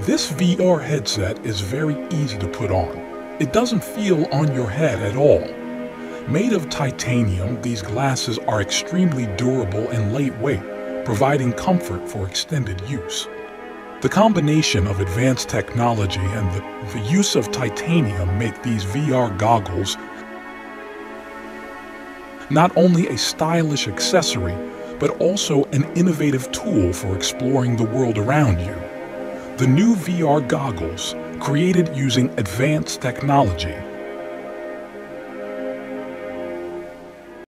This VR headset is very easy to put on. It doesn't feel on your head at all. Made of titanium, these glasses are extremely durable and lightweight, providing comfort for extended use. The combination of advanced technology and the, the use of titanium make these VR goggles not only a stylish accessory, but also an innovative tool for exploring the world around you. The new VR goggles, created using advanced technology,